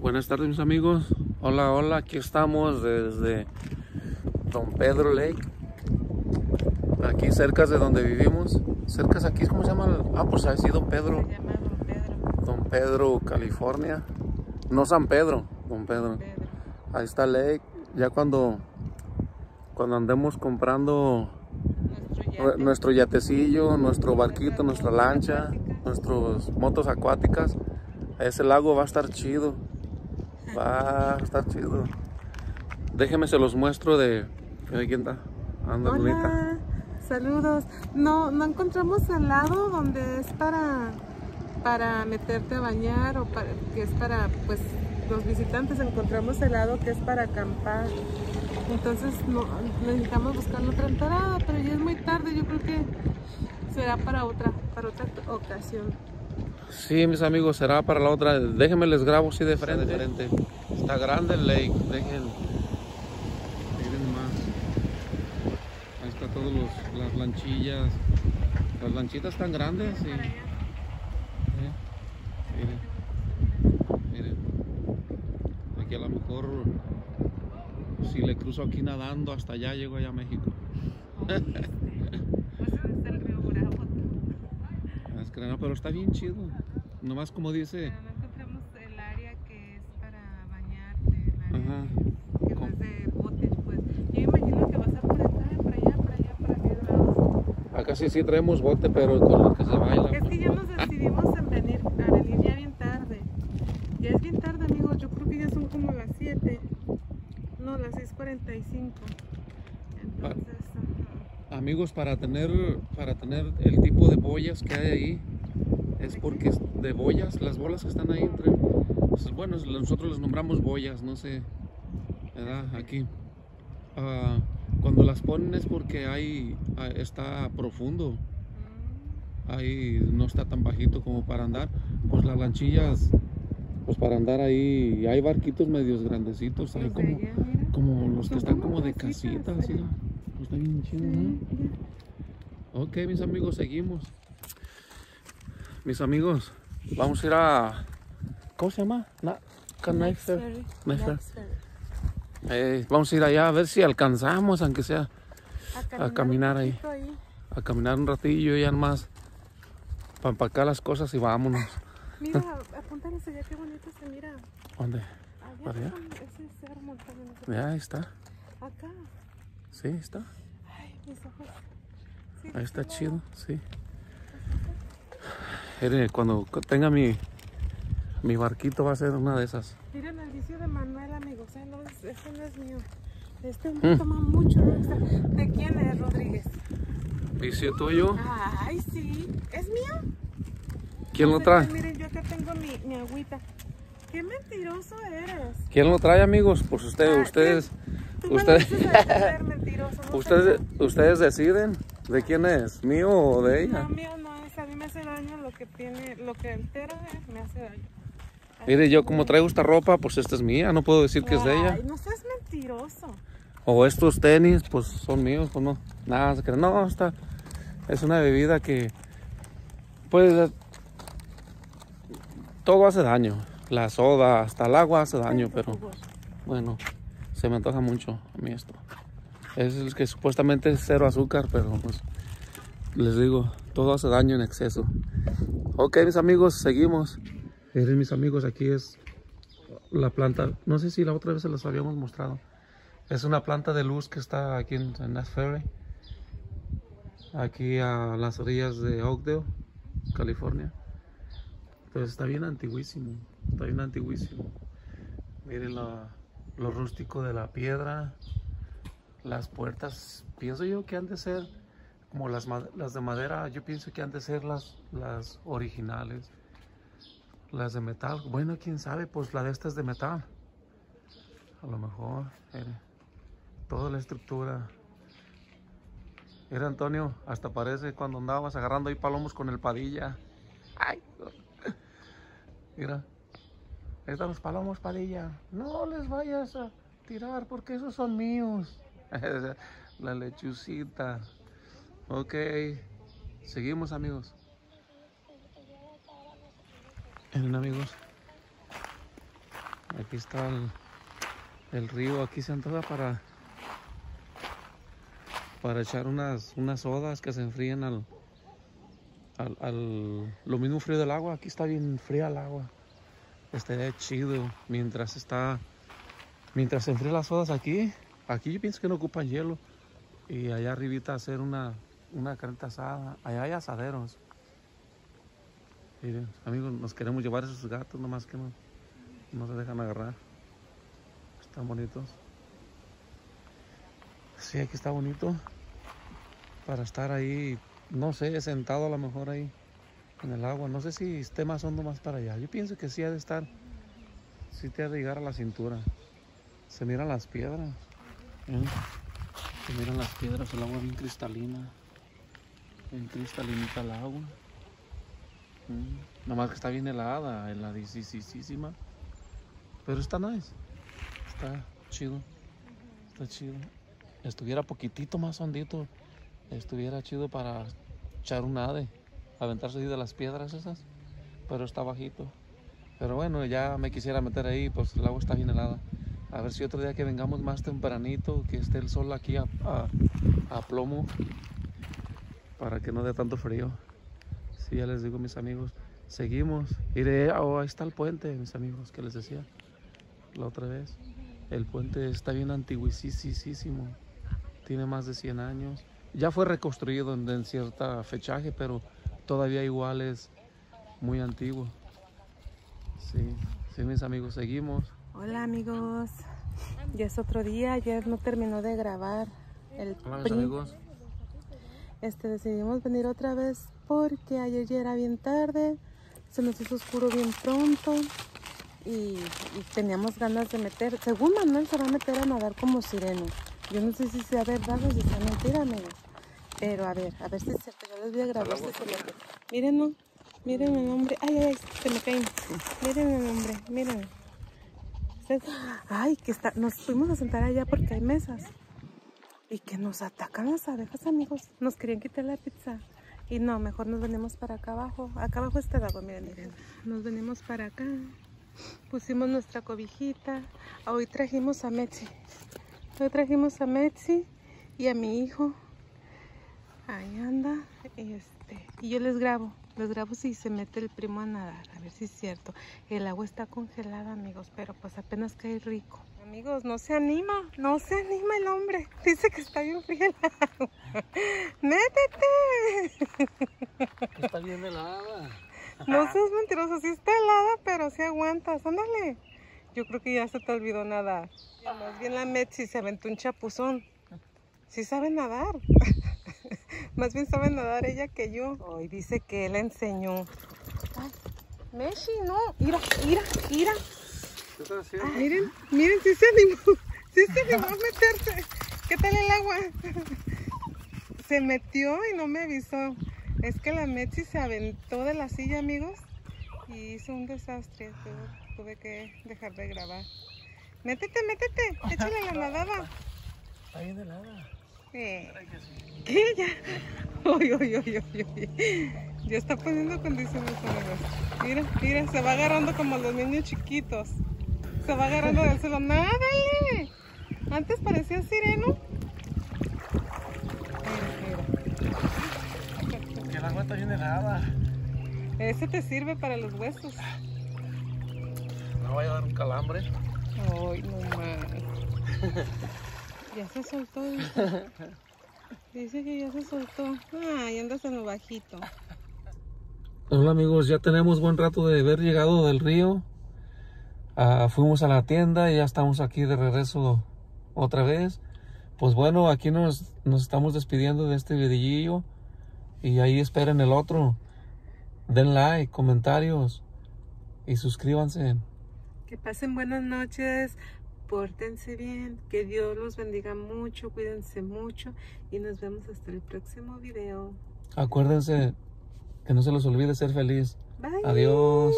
Buenas tardes mis amigos. Hola, hola, aquí estamos desde Don Pedro Lake. Aquí cerca de donde vivimos. Cerca de aquí, ¿cómo se llama? Ah, pues ahí sí, Don Pedro. Se llama Don Pedro. Don Pedro, California. No San Pedro, Don Pedro. Pedro. Ahí está Lake. Ya cuando, cuando andemos comprando Nuestro yate. nuestro yatecillo, nuestro barquito, nuestra lancha, nuestras motos acuáticas, ese lago va a estar chido. Va a estar chido. Déjenme se los muestro de... ¿Quién está? Anda, bonita. Saludos. No, no encontramos el lado donde es para para meterte a bañar o para, que es para pues los visitantes encontramos el lado que es para acampar. Entonces no necesitamos buscar otra entrada, pero ya es muy tarde. Yo creo que será para otra para otra ocasión. Sí, mis amigos, será para la otra. Déjenme les grabo así de frente. Está grande el lake. Dejen. Miren más. Ahí está todas las lanchillas. Las lanchitas están grandes. ¿Eh? Miren. Miren. Aquí a lo mejor si le cruzo aquí nadando hasta allá llego allá a México. Pues es el río Bravo. Que no, pero está bien chido. Nomás como dice. Pero no encontramos el área que es para bañarte, el área Ajá. que no es de botes, pues. Yo imagino que va a ser por acá, por allá, por allá, por aquel lado. Acá sí sí traemos bote, pero con lo que se baila. Es que ya nos decidimos en venir, a venir ya bien tarde. Ya es bien tarde, amigos. Yo creo que ya son como las 7. No, las 6.45. Entonces, ajá. Amigos, para tener para tener el tipo de boyas que hay ahí es porque de boyas, las bolas que están ahí entre pues, bueno, nosotros les nombramos boyas, no sé, ¿verdad? Aquí. Ah, cuando las ponen es porque ahí ah, está profundo, ahí no está tan bajito como para andar. Pues las lanchillas, pues para andar ahí, hay barquitos medios grandecitos, ahí como, como los que están como de casitas, casitas, sí. Pues está bien chido, ¿no? Sí. Ok, mis amigos, seguimos. Mis amigos, vamos a ir a. ¿Cómo se llama? Ferry, Ferry. Eh, vamos a ir allá a ver si alcanzamos, aunque sea A caminar ahí. a caminar un ratillo y ya más para empacar las cosas y vámonos. Mira, apúntales allá, qué bonito se mira. ¿Dónde? Allá, ¿Para allá? ese cerro. Ya ahí está. Acá. Sí, está. Ay, mis ojos. Sí, Ahí está chido, sí. Mire, cuando tenga mi, mi barquito va a ser una de esas. Miren el vicio de Manuel, amigos. ¿eh? No, es- ese no es mío. Este Mm. hombre toma mucho. ¿De quién es, Rodríguez? ¿Vicio tuyo? Ay, sí. ¿Es mío? ¿Quién lo trae? Miren, yo acá tengo mi, mi agüita. Qué mentiroso eres. ¿Quién lo trae, amigos? Pues ustedes, Ah, ustedes, me ustedes, ustedes, ustedes deciden de quién es, mío o de yo. No, ella. mío no es. A mí me hace daño lo que tiene, lo que altera, me hace daño. Mire, yo como traigo esta ropa, pues esta es mía, no puedo decir que es de ella. No seas mentiroso. O estos tenis, pues son míos, pues no, nada. No, esta es una bebida que, pues, todo hace daño. La soda, hasta el agua hace daño, pero bueno, se me antoja mucho a mí esto. Es el que supuestamente es cero azúcar, pero pues, les digo, todo hace daño en exceso. Ok, mis amigos, seguimos. Miren, mis amigos, aquí es la planta. No sé si la otra vez se los habíamos mostrado. Es una planta de luz que está aquí en, en Nass Ferry. Aquí a las orillas de Oakdale, California. Pero está bien antiguísimo. Está bien antiguísimo. Miren la- lo rústico de la piedra. Las puertas, pienso yo que han de ser como las, de madera. Yo pienso que han de ser las, las originales. Las de metal. Bueno, quién sabe, pues la de esta es de metal. A lo mejor. mire, toda la estructura. Mira, Antonio, hasta parece cuando andabas agarrando ahí palomos con el padilla. Ay. Mira. Ahí están los palomos, padilla. No les vayas a tirar porque esos son míos. la lechucita. Ok. Seguimos, amigos. Miren, amigos. Aquí está el, el río. Aquí se antoja para para echar unas, unas sodas que se enfríen al, al, al, lo mismo frío del agua. Aquí está bien fría el agua. Estaría chido mientras está mientras se enfrían las sodas aquí. Aquí yo pienso que no ocupan hielo. Y allá arribita hacer una, una asada. Allá hay asaderos. Miren, amigos, nos queremos llevar esos gatos, nomás que no, no se dejan agarrar. Están bonitos. Sí, aquí está bonito. Para estar ahí, no sé, sentado a lo mejor ahí en el agua. No sé si esté más hondo más para allá. Yo pienso que sí ha de estar, sí te ha de llegar a la cintura. Se miran las piedras. ¿eh? Se miran las piedras, el agua bien cristalina. Bien cristalinita el agua. Mm. Nomás que está bien helada, heladísima. Pero está nice. Está chido. Está chido. Estuviera poquitito más hondito. Estuviera chido para echar un ade. Aventarse ahí de las piedras esas. Pero está bajito. Pero bueno, ya me quisiera meter ahí, pues el agua está bien helada. A ver si otro día que vengamos más tempranito, que esté el sol aquí a, a, a plomo. Para que no dé tanto frío. Sí, ya les digo, mis amigos. Seguimos. Iré, oh, ahí está el puente, mis amigos, que les decía la otra vez. El puente está bien antiguísimo. Tiene más de 100 años. Ya fue reconstruido en, en cierta fechaje, pero todavía igual es muy antiguo. Sí, sí, mis amigos, seguimos. Hola, amigos. Ya es otro día, ayer no terminó de grabar el Hola, mis amigos. Este, decidimos venir otra vez porque ayer ya era bien tarde, se nos hizo oscuro bien pronto y, y teníamos ganas de meter. Según Manuel se va a meter a nadar como sireno. Yo no sé si sea verdad o si sea mentira, amigos. Pero a ver, a ver si es cierto. Yo les voy a grabar si se mete. Mírenlo, miren el hombre. Ay, ay, ay, se me caen. Miren el hombre, miren. Ay, que está, nos fuimos a sentar allá porque hay mesas. Y que nos atacan las abejas, amigos. Nos querían quitar la pizza. Y no, mejor nos venimos para acá abajo. Acá abajo está el agua, miren, miren. Nos venimos para acá. Pusimos nuestra cobijita. Hoy trajimos a Metzi. Hoy trajimos a Metzi y a mi hijo. Ahí anda. Y, este, y yo les grabo. Les grabo si se mete el primo a nadar. A ver si es cierto. El agua está congelada, amigos. Pero pues apenas cae rico. Amigos, no se anima. No se anima el hombre. Dice que está bien fría el agua. ¡Métete! Está bien helada. No seas mentiroso, sí está helada, pero sí aguantas, ándale. Yo creo que ya se te olvidó nadar. Más bien la Metsi se aventó un chapuzón. Sí sabe nadar. Más bien sabe nadar ella que yo. Hoy dice que él le enseñó. Ay, Meshi, no. Mira, mira, mira. ¿Qué estás haciendo? Miren, miren, sí se animó. Sí se animó a meterse. ¿Qué tal el agua? Se metió y no me avisó. Es que la Metsi se aventó de la silla, amigos, y hizo un desastre. Tuve, tuve que dejar de grabar. Métete, métete, échale la nadada. Está bien helada. Eh, ¿Qué? Ya. Uy, uy, uy, uy, uy. Ya está poniendo condiciones, amigos. Mira, mira, se va agarrando como los niños chiquitos. Se va agarrando del suelo. ¡Nádale! Antes parecía sireno. Mira, Que el agua está bien helada. Ese te sirve para los huesos. No vaya a dar un calambre. Ay, no más. Ya se soltó. dice. Dice que ya se soltó. Ay, andas en lo bajito. Hola amigos, ya tenemos buen rato de haber llegado del río. Ah, fuimos a la tienda y ya estamos aquí de regreso otra vez. Pues bueno, aquí nos, nos estamos despidiendo de este videillo y ahí esperen el otro. Den like, comentarios y suscríbanse. Que pasen buenas noches, pórtense bien, que Dios los bendiga mucho, cuídense mucho y nos vemos hasta el próximo video. Acuérdense que no se les olvide ser feliz. Bye. Adiós.